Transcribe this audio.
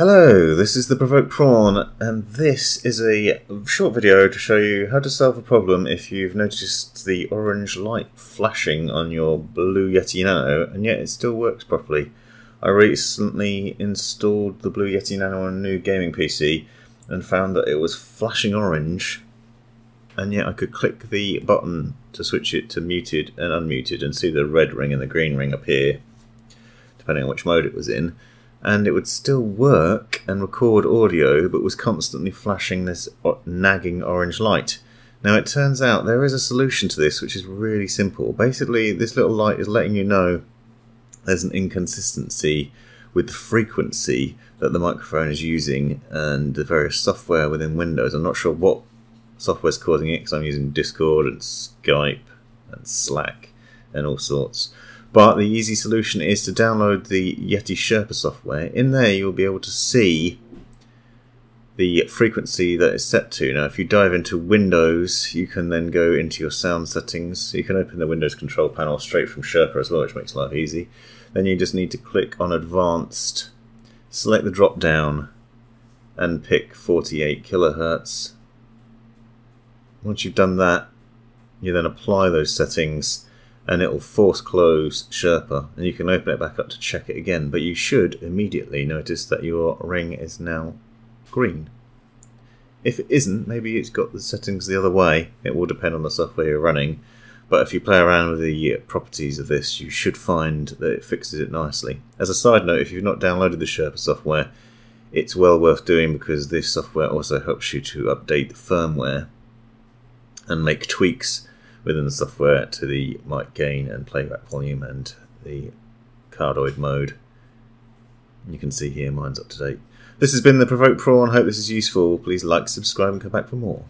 Hello, this is the Provoked Prawn, and this is a short video to show you how to solve a problem if you've noticed the orange light flashing on your Blue Yeti Nano, and yet it still works properly. I recently installed the Blue Yeti Nano on a new gaming PC and found that it was flashing orange, and yet I could click the button to switch it to muted and unmuted and see the red ring and the green ring appear, depending on which mode it was in and it would still work and record audio, but was constantly flashing this nagging orange light. Now, it turns out there is a solution to this, which is really simple. Basically, this little light is letting you know there's an inconsistency with the frequency that the microphone is using and the various software within Windows. I'm not sure what software is causing it because I'm using Discord and Skype and Slack and all sorts. But the easy solution is to download the Yeti Sherpa software. In there, you'll be able to see the frequency that it's set to. Now, if you dive into Windows, you can then go into your sound settings. You can open the Windows control panel straight from Sherpa as well, which makes life easy. Then you just need to click on Advanced, select the drop down, and pick 48 kilohertz. Once you've done that, you then apply those settings and it will force close Sherpa and you can open it back up to check it again but you should immediately notice that your ring is now green. If it isn't, maybe it's got the settings the other way. It will depend on the software you're running. But if you play around with the uh, properties of this, you should find that it fixes it nicely. As a side note, if you've not downloaded the Sherpa software, it's well worth doing because this software also helps you to update the firmware and make tweaks within the software to the mic gain and playback volume and the cardioid mode. You can see here mine's up to date. This has been the Provoked Prawn. Hope this is useful. Please like, subscribe, and come back for more.